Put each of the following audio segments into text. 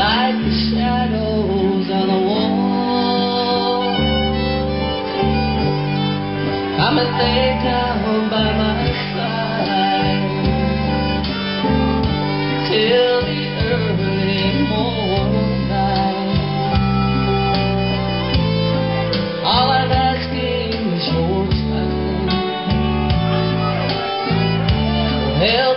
like the shadows on the wall. I'm a thinker by my side till the early morning. All I'm asking is your time. Hell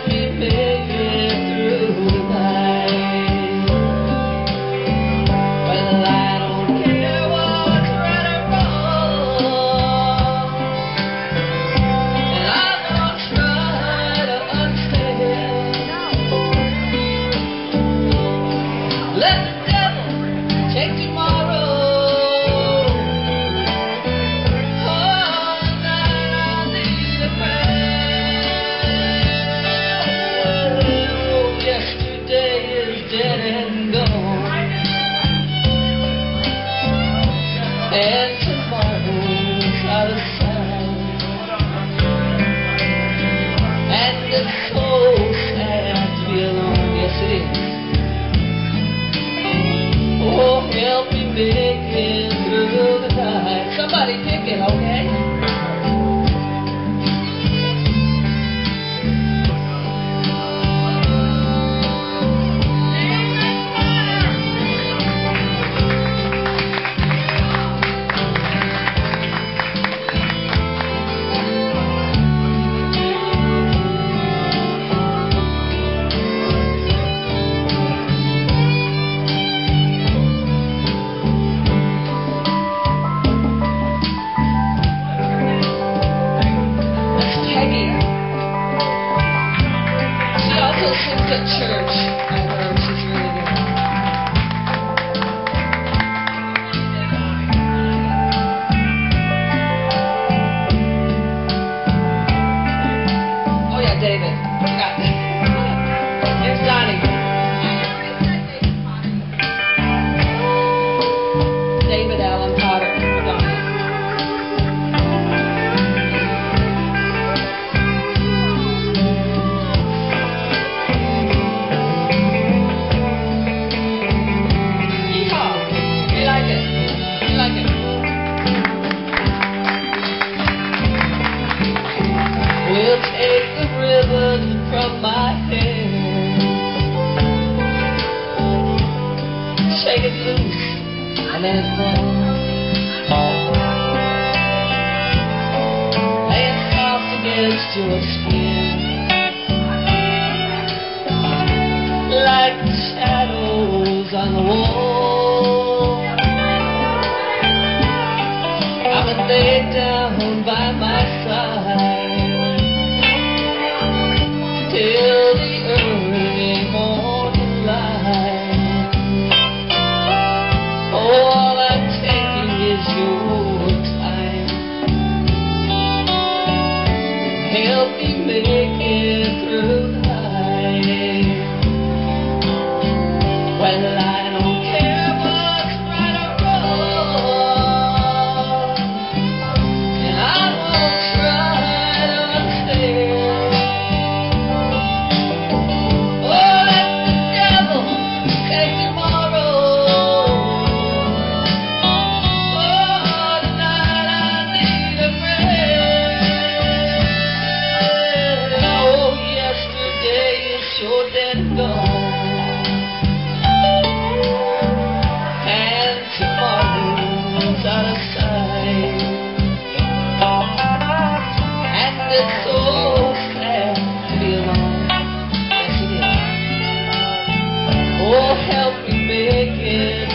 words to explain. Like shadows on the wall. taken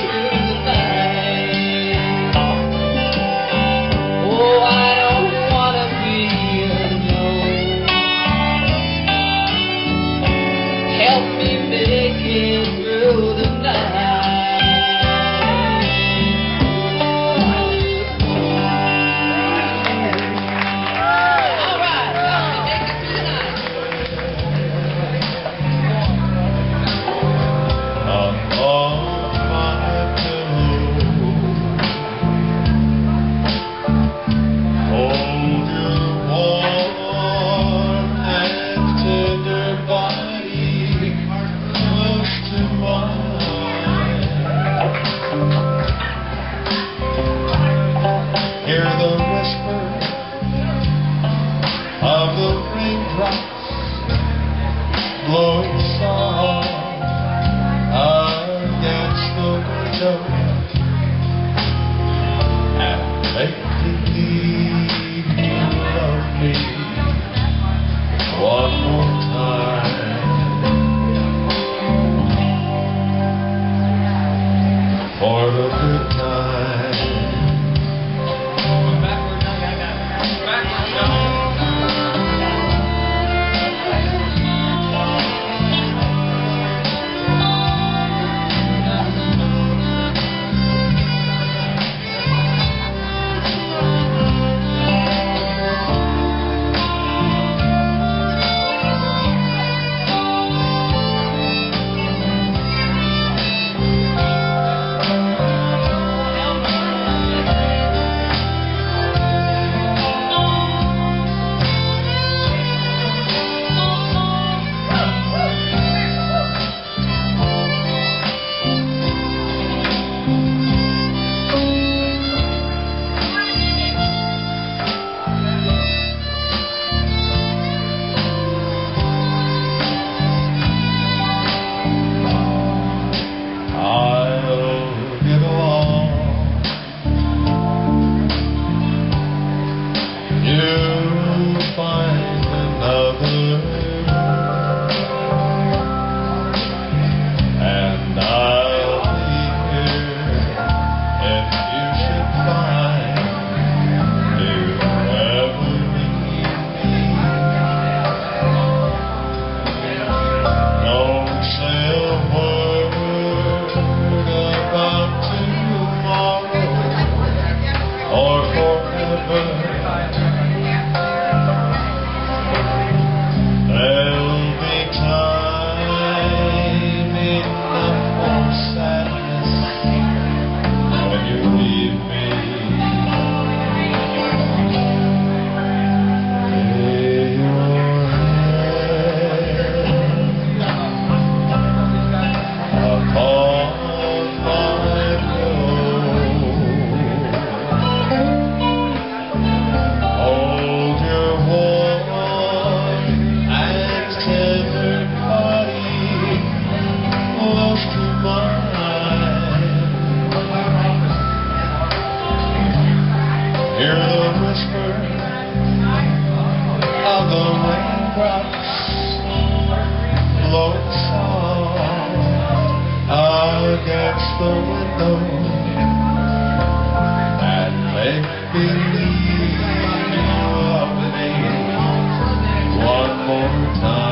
blowing soft against the window and make believe me one more time.